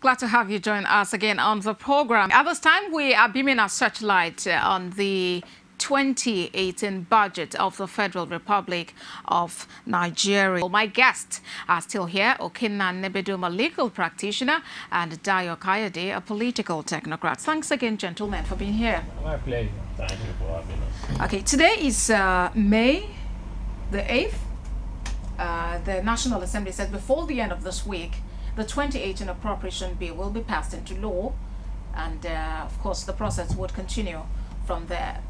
Glad to have you join us again on the program. At this time, we are beaming a searchlight on the 2018 budget of the Federal Republic of Nigeria. My guests are still here, Okinna Nebedum, a legal practitioner, and Dayo Kayode, a political technocrat. Thanks again, gentlemen, for being here. My pleasure. Thank you for having us. Okay, today is uh, May the 8th. Uh, the National Assembly said before the end of this week, the 2018 appropriation bill will be passed into law, and uh, of course, the process would continue from there.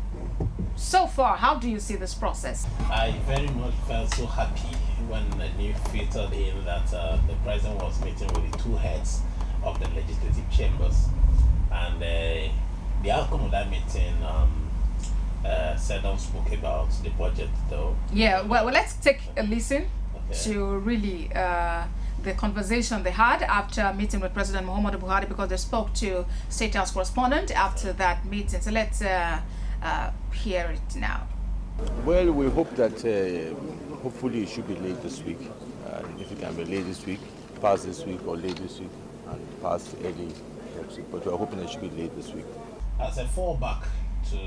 So far, how do you see this process? I very much felt so happy when the news filtered in that uh, the president was meeting with the two heads of the legislative chambers, and uh, the outcome of that meeting. Um, uh, Seldom spoke about the budget, though. Yeah, well, well let's take a listen Okay. to really uh, the conversation they had after meeting with President Muhammadu Buhari because they spoke to State House correspondent after that meeting. So let's uh, uh, hear it now. Well, we hope that uh, hopefully it should be late this week. Uh, if it can be late this week, pass this week or late this week, and pass early next week. But we're hoping it should be late this week. As a fallback to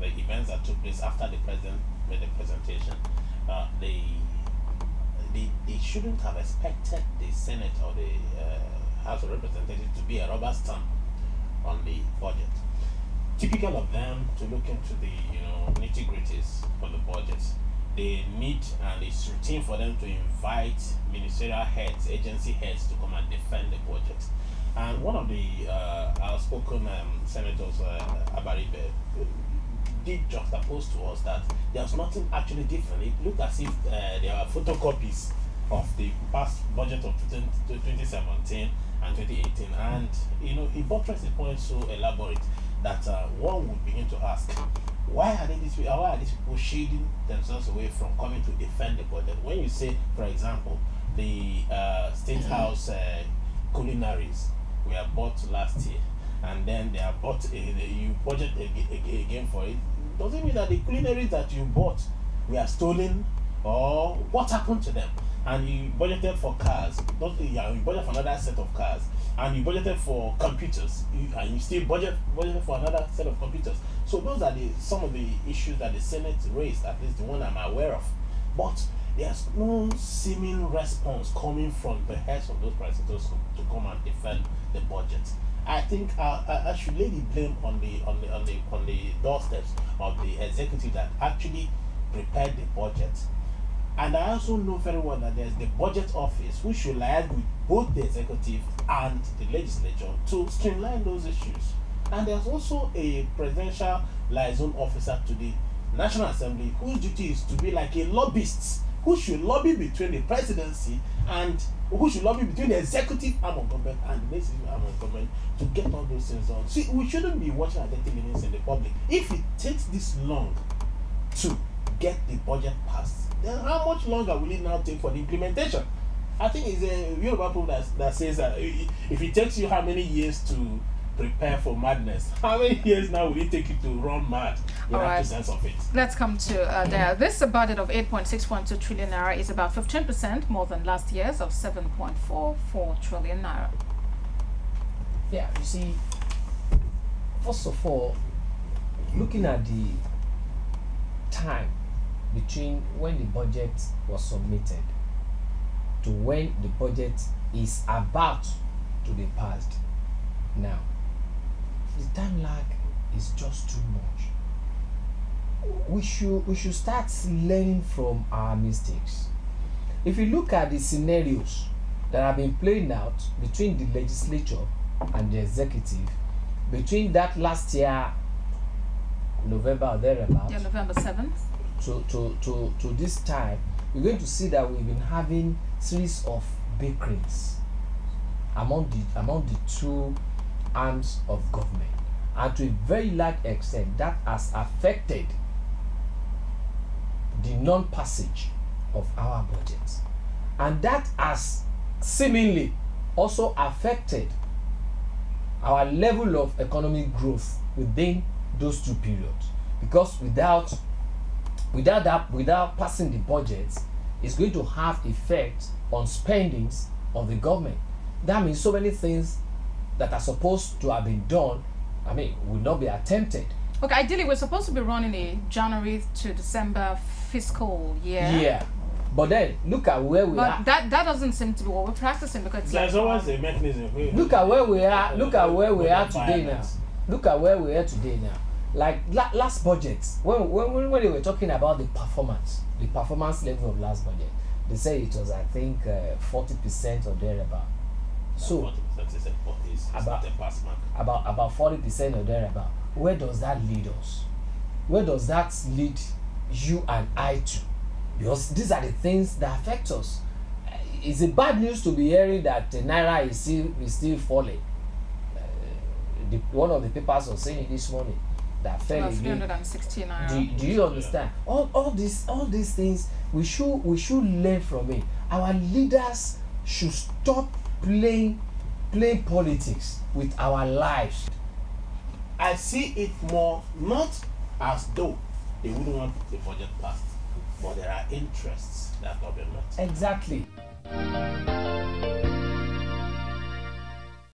the events that took place after the president made the presentation, uh, they, they shouldn't have expected the Senate or the uh, House of Representatives to be a rubber stamp on the budget. Typical of them to look into the you know nitty gritties for the budget. They meet and it's routine for them to invite ministerial heads, agency heads to come and defend the budget. And one of the uh, outspoken um, senators, uh, Abaribe, did juxtapose to us that there's nothing actually different. It looked as if uh, there are photocopies of the past budget of 20- 2017 and 2018. And, you know, he buttressed the point so elaborate that uh, one would begin to ask, why are they these people, why are these people shading themselves away from coming to defend the budget? When you say, for example, the uh, State House uh, culinaries were bought last year, and then they are bought, uh, you budget ag- ag- again for it, does it mean that the culinaries that you bought were stolen or what happened to them? And you budgeted for cars, not, yeah, you budgeted for another set of cars, and you budgeted for computers, and you still budget budgeted for another set of computers. So those are the some of the issues that the Senate raised, at least the one I'm aware of. But there's no seeming response coming from the heads of those to, to come and defend the budget. I think uh, I, I should lay the blame on the on the on the on the doorsteps of the executive that actually prepared the budget. And I also know very well that there's the budget office which should liaise with both the executive and the legislature to streamline those issues. And there's also a presidential liaison officer to the National Assembly whose duty is to be like a lobbyist who should lobby between the presidency and who should lobby between the executive arm of government and the legislative arm of government to get all those things done. See, we shouldn't be watching identity limits in the public. If it takes this long to get the budget passed, then how much longer will it now take for the implementation? I think it's a Yoruba proverb that, that says that if it takes you how many years to prepare for madness, how many years now will it take you to run mad in All right. sense of it? Let's come to uh, there. This budget of 8.612 trillion naira is about 15% more than last year's of 7.44 trillion naira. Yeah, you see, first of all, looking at the time between when the budget was submitted to when the budget is about to be passed now, the time lag is just too much. We should we should start learning from our mistakes. If you look at the scenarios that have been playing out between the legislature and the executive between that last year november or thereabout Yeah, November 7th. to, to, to, to this time you're going to see that we've been having series of bickerings among the among the two arms of government. And to a very large extent that has affected the non-passage of our budgets. and that has seemingly also affected our level of economic growth within those two periods. Because without without that without passing the budgets, it's going to have effect on spendings of the government. That means so many things that are supposed to have been done i mean will not be attempted. Okay, ideally, we're supposed to be running a January to December fiscal year. yeah but then look at where we But are. that that doesn't seem to be what we're practicing because it's There's like, always a mechanism. look at where we are look at where we are Budget today now. Look at where we are today now. Like la last budget when, when when they were talking about the performance the performance level of last budget they say it was i think uh, forty percent or thereabout so 40% is a, is, is About- not a pass mark. about about forty percent or thereabout. Where does that lead us? Where does that lead you and i to? Because these are the things that affect us. Uh, it's a bad news to be hearing that uh, naira is still is still falling? Uh, the one of the papers was saying this morning that fell about again. 360 naira. do, do you understand? All all these all these things we should we should learn from it. Our leaders should stop playing playing politics with our lives I see it more not as though they wouldn't want the budget passed, but there are interests that are being met. exactly